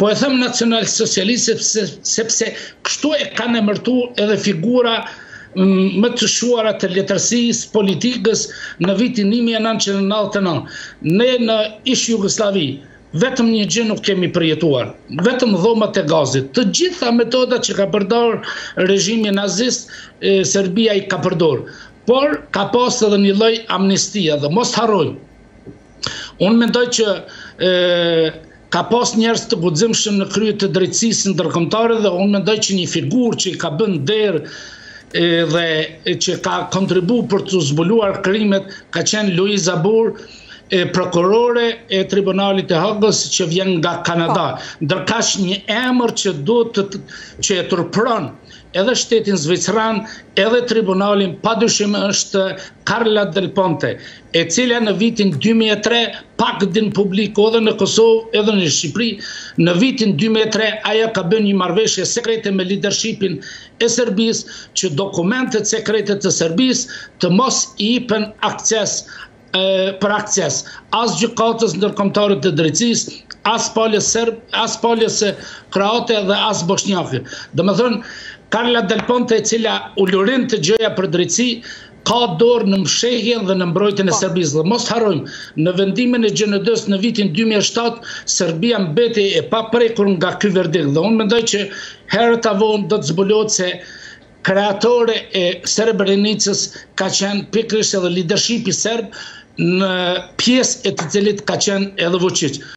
Po e them nacionalsocialiste sepse, sepse kështu e kanë emërtu edhe figura më të shquara të letërsisë, politikës në vitin 1999. Ne në ish Jugosllavi vetëm një gjë nuk kemi përjetuar, vetëm dhomat e gazit. Të gjitha metodat që ka përdor regjimi nazist, Serbia i ka përdor. Por ka pas edhe një lloj amnistia dhe mos harrojmë Unë mendoj që ka pas njerëz të guximshëm në krye të drejtësisë ndërkombëtare dhe unë mendoj që një figurë që i ka bën nder dhe që ka kontribu për të zbuluar krimet ka qenë Luiz Arbur prokurore e tribunalit e Hagës që vjen nga Kanada. Po. Ndërkaq një emër që duhet të që e turpron edhe shtetin zviceran, edhe tribunalin, pa dyshim është Carla Del Ponte. e cila në vitin dy mijë e tre pak din publiku edhe në Kosovë edhe në Shqipëri, në vitin dy mijë e tre ajo ka bërë një marrëveshje sekrete me lidershipin e Serbisë që dokumentet sekrete të Serbisë të mos i jepen akces për akces as Gjykatës Ndërkombëtare të Drejtësisë, as palës serb, as palës kroate dhe as boshnjake. Domethënë Carla Del Ponte e cila ulërin gjëja për drejtësi ka dorë në mshehjen dhe në mbrojtjen e po. Serbisë. Dhe mos harrojmë, në vendimin e GJND-së në vitin 2007, Serbia mbeti e paprekur nga ky verdikt. Dhe unë mendoj që herët a vonë do të zbulohet se kreatore e Srebrenicës ka qenë pikërisht edhe lidershipi serb pjesë e të cilit ka qenë edhe Vuçiq.